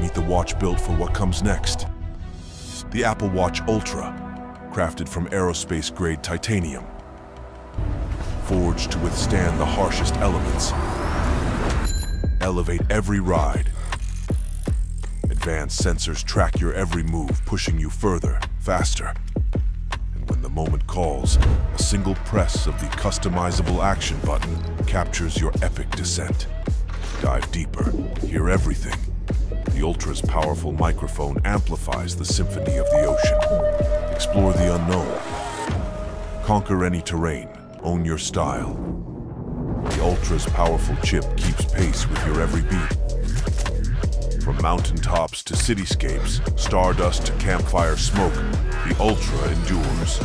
meet the watch built for what comes next. The Apple Watch Ultra, crafted from aerospace-grade titanium. Forged to withstand the harshest elements. Elevate every ride. Advanced sensors track your every move, pushing you further, faster. And when the moment calls, a single press of the customizable action button captures your epic descent. Dive deeper, hear everything. The Ultra's powerful microphone amplifies the symphony of the ocean. Explore the unknown. Conquer any terrain. Own your style. The Ultra's powerful chip keeps pace with your every beat. From mountaintops to cityscapes, stardust to campfire smoke, the Ultra endures.